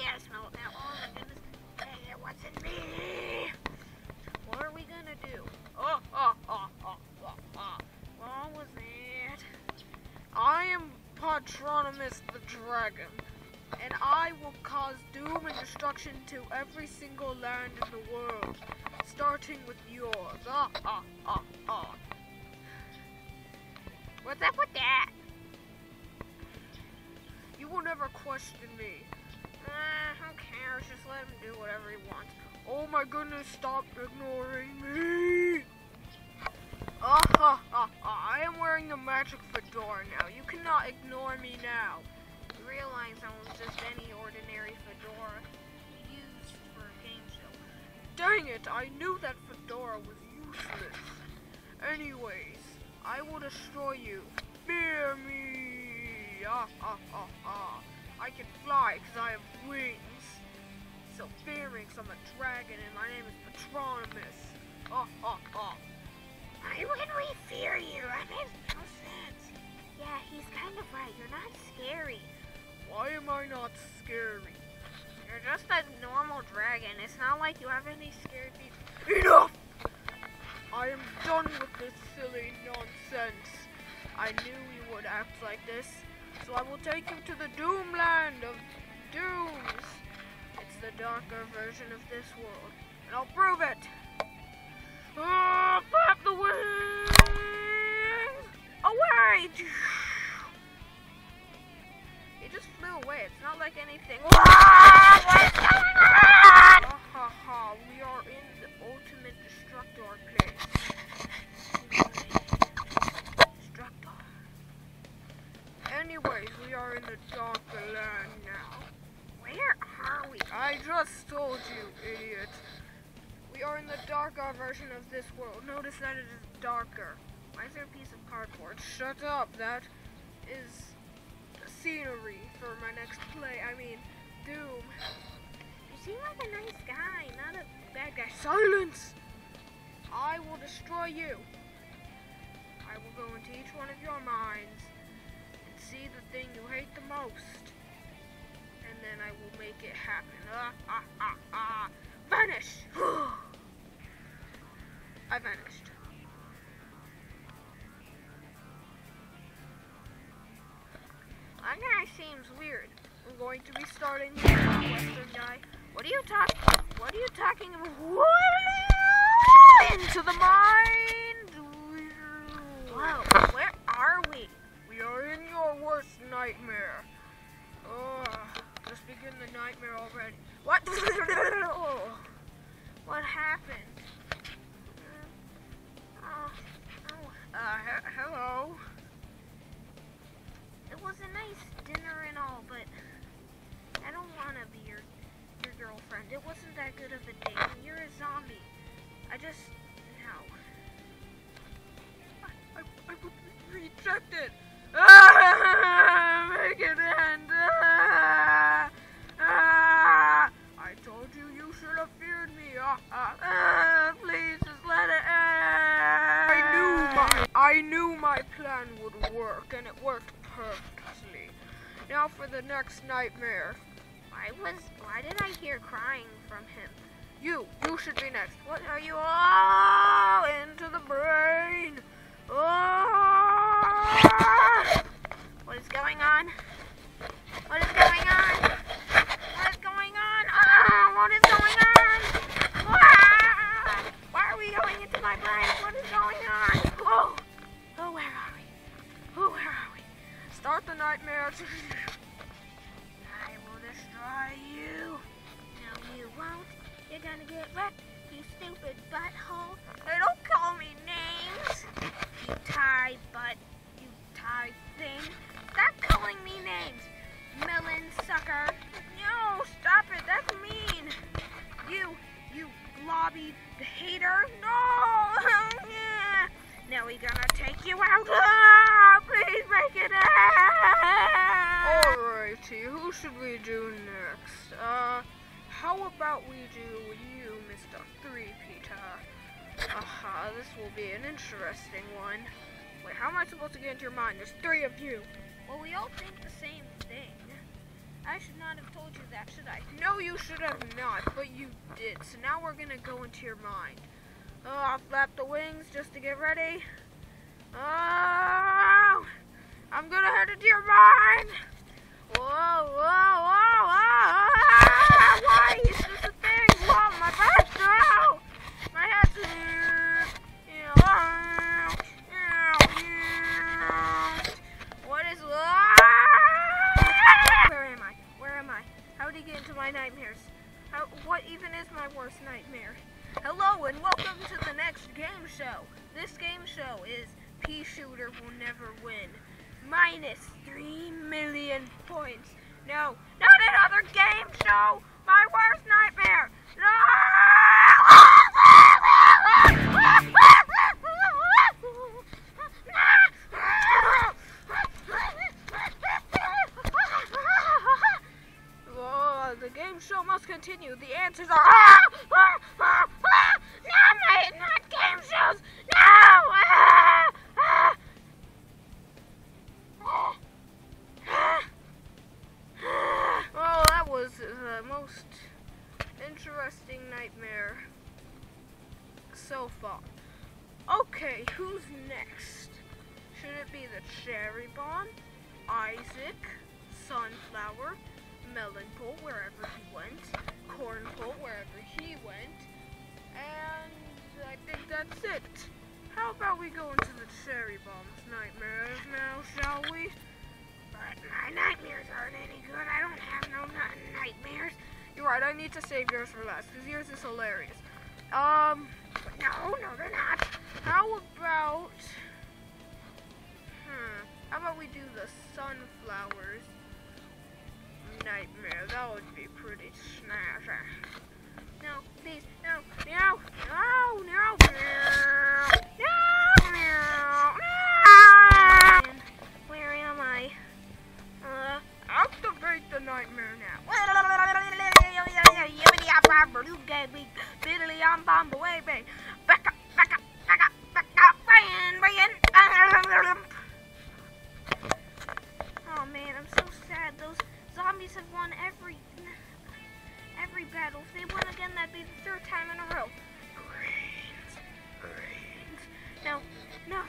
yeah, I it now. Oh my goodness. Hey, what's in me? What are we gonna do? Oh, oh, oh, oh, oh, oh. What was it? I am Potronumues the Dragon, and I will cause doom and destruction to every single land in the world, starting with yours. Ah, ah, ah, ah. What's up with that? You will never question me. Uh, who cares? Just let him do whatever he wants. Oh my goodness, stop ignoring me! Ah ha ha ha, I am wearing the magic fedora now. You cannot ignore me now. You realize that was just any ordinary fedora used for a game show. Dang it, I knew that fedora was useless. Anyways, I will destroy you. Fear me! Ah ah ah ah. I can fly because I have wings. So fear me 'cause I'm a dragon and my name is Potronumues. Oh, ah ah. Why would we fear you? That makes no sense. Yeah, he's kind of right. You're not scary. Why am I not scary? You're just a normal dragon. It's not like you have any scary people. Enough! I am done with this silly nonsense. I knew you would act like this, so I will take you to the Doomland of Dooms. It's the darker version of this world, and I'll prove it. Ah, flap the wings! Away! It just flew away. It's not like anything. Doom. You seem like a nice guy, not a bad guy. Silence! I will destroy you. I will go into each one of your minds and see the thing you hate the most. And then I will make it happen. Ah, ah, ah, ah. Vanish! I vanished. That guy seems weird. I'm going to be starting the Western guy. What are you talking? What are you talking about? Into the mind! Whoa, where are we? We are in your worst nightmare. Ugh, just begin the nightmare already. What? Oh, What happened? Oh, oh, uh, he- hello. it was a nice dinner and all, but I don't want to be your your girlfriend. It wasn't that good of a date. and You're a zombie. I just no. I, I was rejected. Ah, make it end. Ah, ah. I told you you should have feared me. Ah, ah, ah, please just let it end. I knew my I knew my plan would work, and it worked perfectly. Now for the next nightmare. Why was why did I hear crying from him? You, you should be next. What are you all into the brain? Ah! What is going on? What is going on? What is going on? Ah, what is Aha, this will be an interesting one. Wait, how am I supposed to get into your mind? There's three of you. Well, we all think the same thing. I should not have told you that, should I? No, you should have not, but you did. So now we're gonna go into your mind. Oh, I'll flap the wings just to get ready. Oh, I'm gonna head into your mind. Whoa, whoa, whoa, whoa! Interesting nightmare so far. Okay, who's next? Should it be the cherry bomb, Isaac, sunflower, melon pole wherever he went, corn pole wherever he went, and I think that's it. How about we go into the cherry bomb's nightmares now, shall we? But my nightmares aren't any good. I don't have no nightmares. Right, I need to save yours for last, because yours is hilarious. Um, No, no, they're not. how about... Hmm, how about we do the sunflowers nightmare? That would be pretty snazzy. No, please, no. Meow, no, no, meow, meow, meow, the nightmare now. Biddly on bomb away, babe. Back up, back up, back up, back up. Oh man, I'm so sad. Those zombies have won every every battle. If they won again, that'd be the third time in a row. Brains, brains. No, no,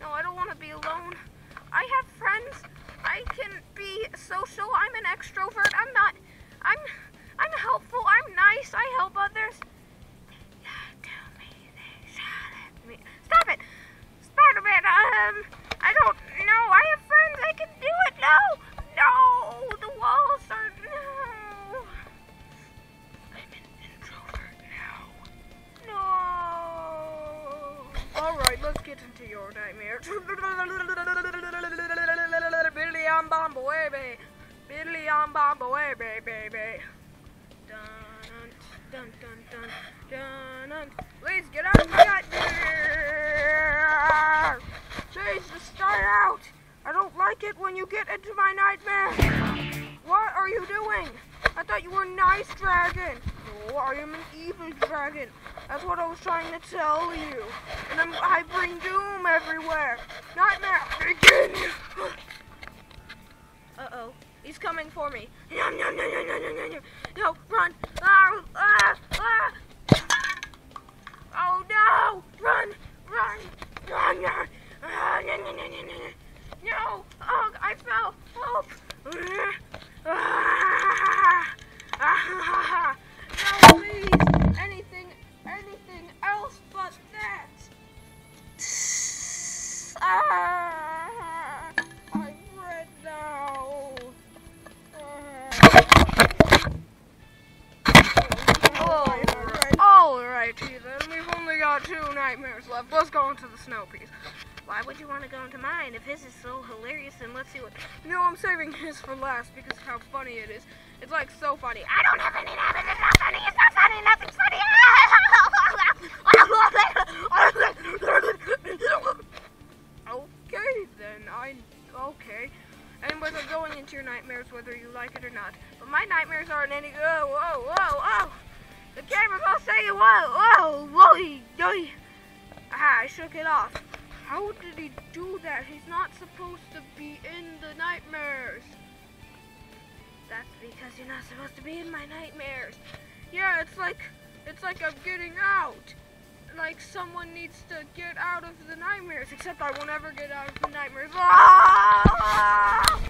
No, I don't want to be alone. I have friends. I can be social. I'm an extrovert. I'm not. I'm. I'm helpful. I'm nice. I help others. Stop it, Spider-Man. Um, I don't know. I have friends. I can do it. No. Let's get into your nightmare. Billy on bomb away, baby. Billy on bomb away, baby. Dun, dun, dun, dun, dun, dun. Please get out of my nightmare. Jeez, just start out. I don't like it when you get into my nightmare. What are you doing? I thought you were a nice dragon. No, I am an evil dragon. That's what I was trying to tell you. And I'm, I bring doom everywhere. Nightmare, begin. Uh-oh. He's coming for me. Yum, yum, yum, yum, yum, yum, yum. No, run. Ah, ah, ah. Oh no! Run, run, run, run. Ah, no, no, no, no, no, no. No! Oh, I fell! Help! Ah, see what. No, I'm saving his for last because how funny it is. It's like so funny. I don't have any nightmares. It's not funny. It's not funny. Nothing's funny. okay, then I. Okay. Anyways, I'm going into your nightmares whether you like it or not. But my nightmares aren't any. Oh, whoa, whoa, whoa! The camera's all saying whoa, whoa, whoa, whoa. Ah, I shook it off. How did he do that? He's not supposed to be in the nightmares. That's because you're not supposed to be in my nightmares. Yeah, it's like it's like I'm getting out. Like someone needs to get out of the nightmares. Except I will never get out of the nightmares. Ah!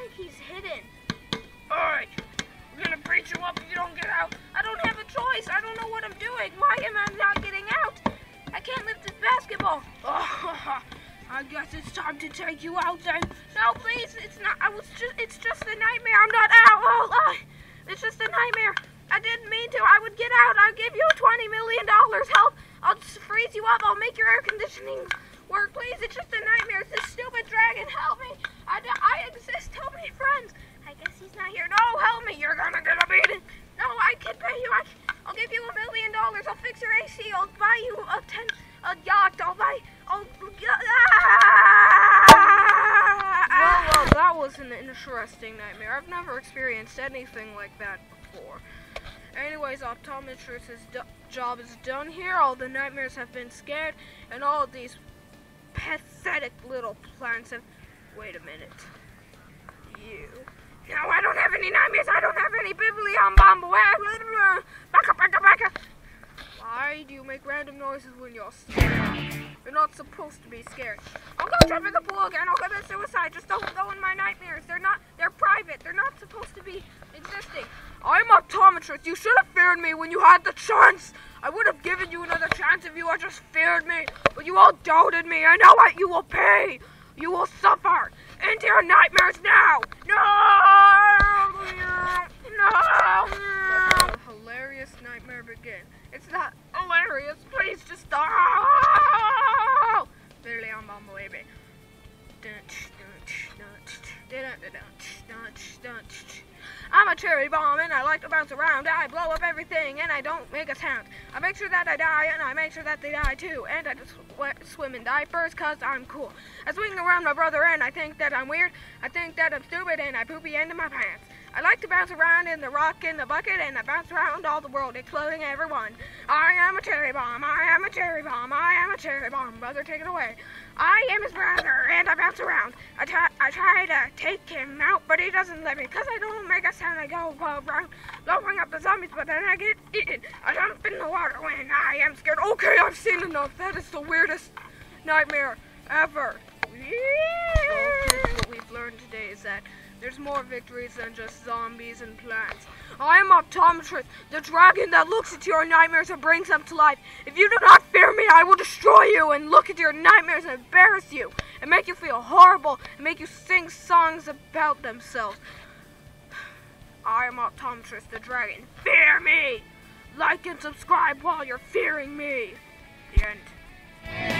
Like he's hidden. Alright, I'm gonna beat you up if you don't get out. I don't have a choice. I don't know what I'm doing. Why am I not getting out? I can't lift this basketball. Oh, I guess it's time to take you out then. No, please, it's not. I was just. It's just a nightmare. I'm not out. Oh, oh, it's just a nightmare. I didn't mean to. I would get out. I'll give you twenty million dollars. Help! I'll just freeze you up. I'll make your air conditioning work. Please, it's just a nightmare. It's this stupid dragon. Help me! I, I exist. Help me, friends. I guess he's not here. No, help me. You're gonna get a beating. No, I can pay you. I, I'll give you a million dollars. I'll fix your AC. I'll buy you a ten, a yacht. I'll buy. I'll. Ah! Well, well, that was an interesting nightmare. I've never experienced anything like that before. Anyways, Optometrist's job is done here. All the nightmares have been scared, and all of these pathetic little plants have. Wait a minute. You. No, I don't have any nightmares. I don't have any up, back up, back up. Why do you make random noises when you're scared? You're not supposed to be scared. I'll go jump in the pool again. I'll commit suicide. Just don't go in my nightmares. They're not. They're private. They're not supposed to be existing. I'm optometrist. You should have feared me when you had the chance. I would have given you another chance if you had just feared me. But you all doubted me. I know what you will pay. You will suffer. Into your nightmares now. No. No. hilarious nightmare begin. It's not hilarious. Please just stop. Literally, on baby. I'm a cherry bomb and I like to bounce around. I blow up everything and I don't make a sound. I make sure that I die and I make sure that they die too. And I just sw swim in diapers cause I'm cool. I swing around my brother and I think that I'm weird. I think that I'm stupid and I poopy into my pants. I like to bounce around in the rock in the bucket and I bounce around all the world, exploding everyone. I am a cherry bomb, I am a cherry bomb, I am a cherry bomb. Brother, take it away. I am his brother around. I try, I try to take him out, but he doesn't let me because I don't make a sound. I go, go around, blowing up the zombies, but then I get eaten. I jump in the water when I am scared. Okay, I've seen enough. That is the weirdest nightmare ever. So, what we've learned today is that there's more victories than just zombies and plants. I am Optometrist, the dragon that looks into your nightmares and brings them to life. If you do not fear me, I will destroy you and look into your nightmares and embarrass you and make you feel horrible and make you sing songs about themselves. I am Optometrist, the dragon. Fear me! Like and subscribe while you're fearing me. The end.